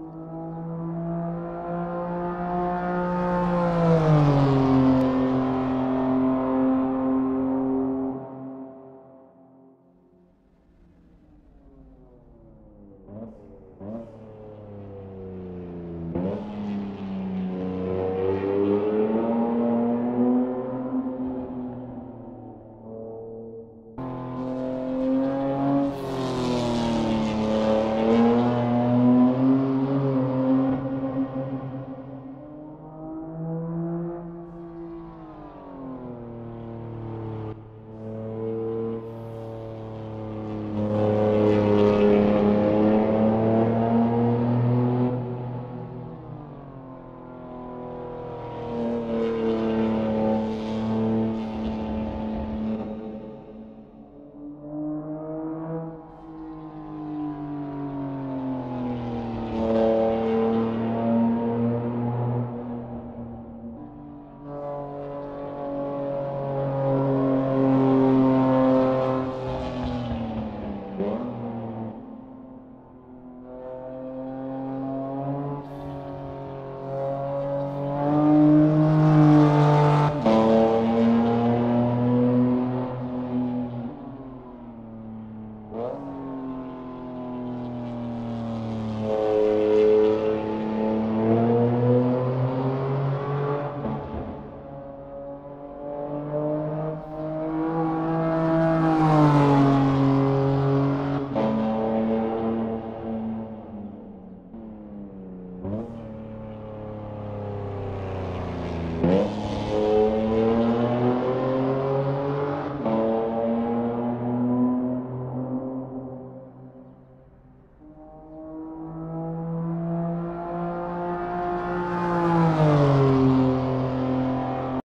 you